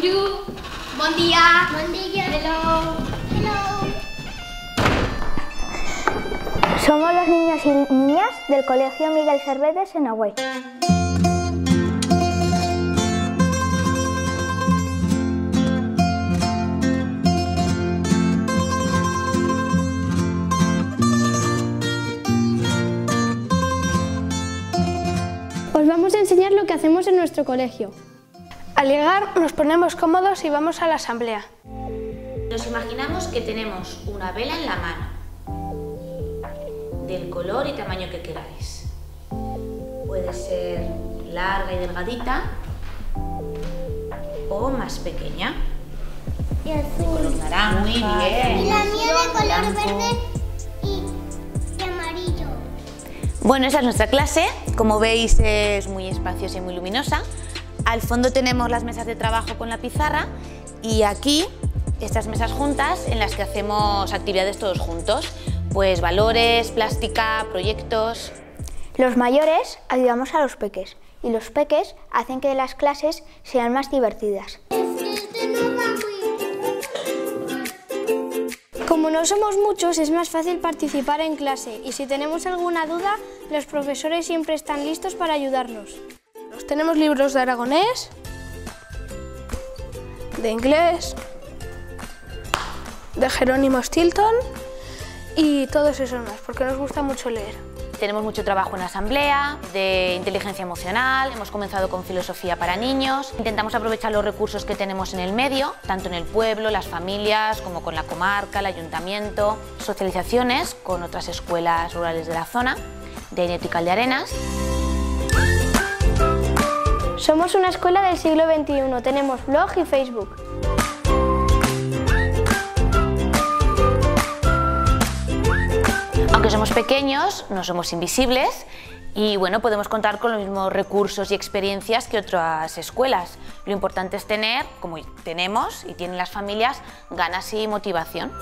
Buen día. Buen día. Hello. Hello. Somos los niños y niñas del Colegio Miguel Cervetes en Agüey. Os vamos a enseñar lo que hacemos en nuestro colegio. Al llegar nos ponemos cómodos y vamos a la asamblea. Nos imaginamos que tenemos una vela en la mano, del color y tamaño que queráis. Puede ser larga y delgadita o más pequeña. Y azul. Color naranja. Muy bien. Y la mía de color verde y, y amarillo. Bueno, esa es nuestra clase. Como veis es muy espaciosa y muy luminosa. Al fondo tenemos las mesas de trabajo con la pizarra y aquí estas mesas juntas en las que hacemos actividades todos juntos. Pues valores, plástica, proyectos. Los mayores ayudamos a los peques y los peques hacen que las clases sean más divertidas. Como no somos muchos, es más fácil participar en clase y si tenemos alguna duda, los profesores siempre están listos para ayudarnos. Nos tenemos libros de aragonés, de inglés, de Jerónimo Stilton y todos esos más, porque nos gusta mucho leer. Tenemos mucho trabajo en asamblea, de inteligencia emocional, hemos comenzado con filosofía para niños, intentamos aprovechar los recursos que tenemos en el medio, tanto en el pueblo, las familias, como con la comarca, el ayuntamiento, socializaciones con otras escuelas rurales de la zona, de Neotical de Arenas. Somos una escuela del siglo XXI, tenemos blog y Facebook. Aunque somos pequeños, no somos invisibles y bueno, podemos contar con los mismos recursos y experiencias que otras escuelas. Lo importante es tener, como tenemos y tienen las familias, ganas y motivación.